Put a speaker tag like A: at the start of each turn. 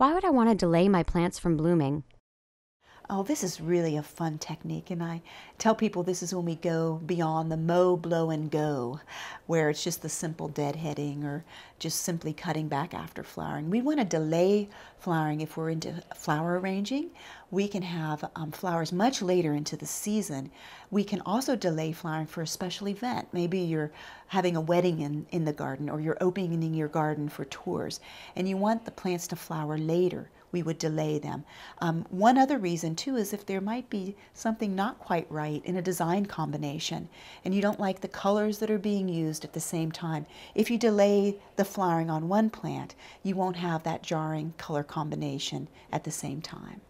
A: Why would I want to delay my plants from blooming?
B: Oh, this is really a fun technique, and I tell people this is when we go beyond the mow, blow, and go, where it's just the simple deadheading or just simply cutting back after flowering. We want to delay flowering if we're into flower arranging. We can have um, flowers much later into the season. We can also delay flowering for a special event. Maybe you're having a wedding in, in the garden or you're opening your garden for tours, and you want the plants to flower later we would delay them. Um, one other reason, too, is if there might be something not quite right in a design combination and you don't like the colors that are being used at the same time. If you delay the flowering on one plant, you won't have that jarring color combination at the same time.